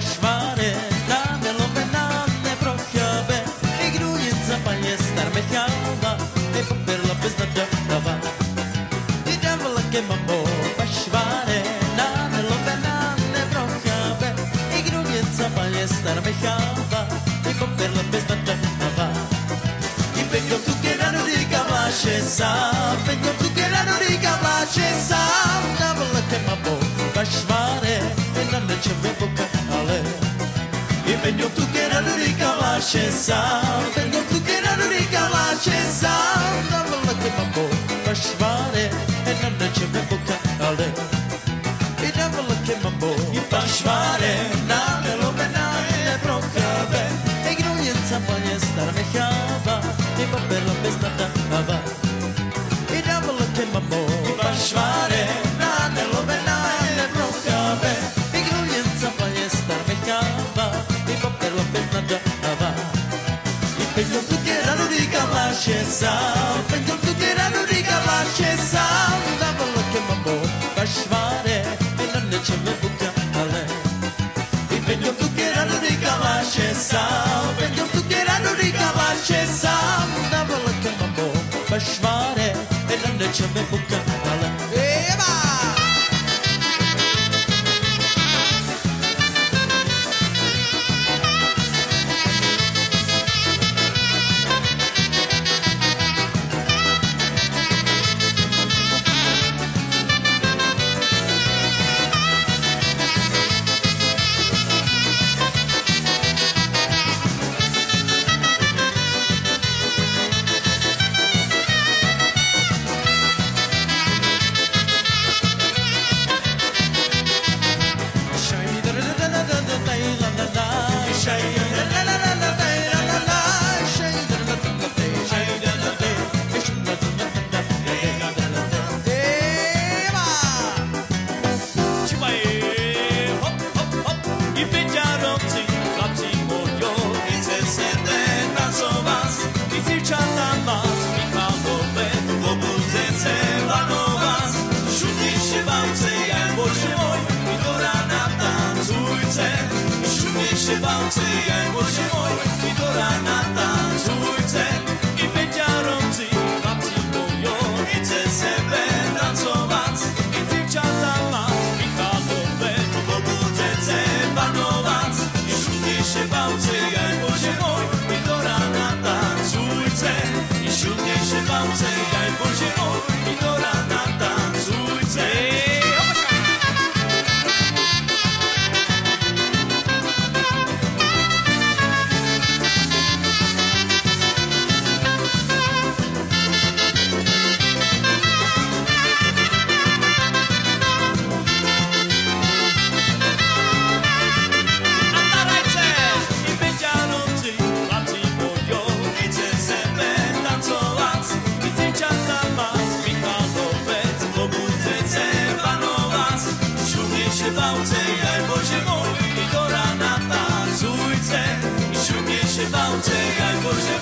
šváre, dáme lovená, neprochyabe, i kdo je zapaně star bez nadavava. I dávala ke mamo, pa šváre, dáme lovená, neprochyabe, i kdo je zapaně star bez nadavava. I peklo tu kde la norica vlaše sám, peklo tu que la norica vlaše sám, dávala ke sal, tengo tu querano di calace sal, dalla la che mambo, pashvare, e non ne c'è me ale. E dalla la che mambo, i pashvare, na ne lo benai, ne procave, e gnojenca panje stara me hava, e bez nata hava. E dalla la che mambo, yourself and don't forget everything about yourself. Have look at my boy, Bashvare, and I'm not your book. Even don't forget everything about yourself and don't forget everything about yourself. Have a look at my boy, Bashvare. 是放弃，我是梦。Bałce, jaj Boże mój, do rana tancujcie. Szumie się bałce, jaj Boże